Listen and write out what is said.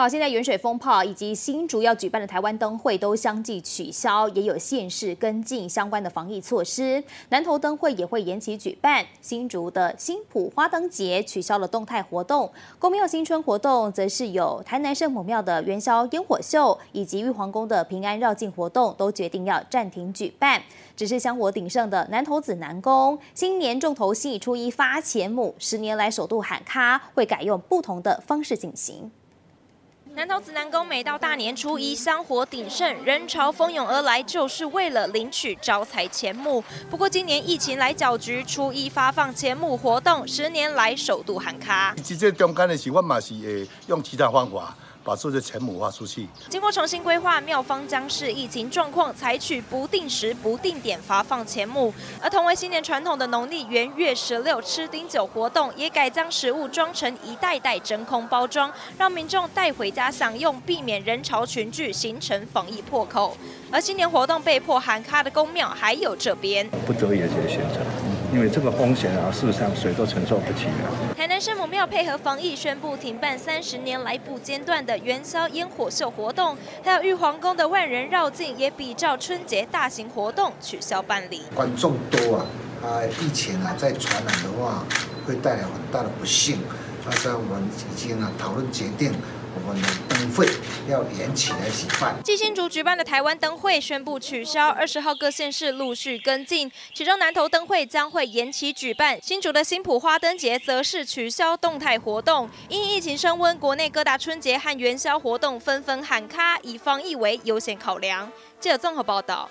好，现在远水风炮以及新竹要举办的台湾灯会都相继取消，也有县市跟进相关的防疫措施。南投灯会也会延期举办，新竹的新浦花灯节取消了动态活动。公庙新春活动则是有台南圣母庙的元宵烟火秀以及玉皇宫的平安绕境活动都决定要暂停举办。只是香火鼎盛的南投子南宫，新年重头戏初一发钱母，十年来首度喊卡，会改用不同的方式进行。南投子南宫每到大年初一，香火鼎盛，人潮蜂拥而来，就是为了领取招财钱目。不过今年疫情来搅局，初一发放钱目活动，十年来首度喊卡。其实中间的是我嘛是会用其他方法。把这些钱母发出去。经过重新规划，妙方将视疫情状况，采取不定时、不定点发放钱母。而同为新年传统的农历元月十六吃丁酒活动，也改将食物装成一袋袋真空包装，让民众带回家享用，避免人潮群聚形成防疫破口。而新年活动被迫喊卡的公庙，还有这边不得已的选择，因为这个风险啊，事实上谁都承受不起啊。台南圣母庙配合防疫，宣布停办三十年来不间断的元宵烟火秀活动，还有玉皇宫的万人绕境也比照春节大型活动取消办理。观众多啊，啊，疫情啊再传染的话，会带来很大的不幸。那在我们已经啊讨论决定。我们的灯会要延期来举办。继新竹举办的台湾灯会宣布取消，二十号各县市陆续跟进，其中南投灯会将会延期举办，新竹的新浦花灯节则是取消动态活动。因疫情升温，国内各大春节和元宵活动纷纷喊卡，以防疫为优先考量。记者综合报道。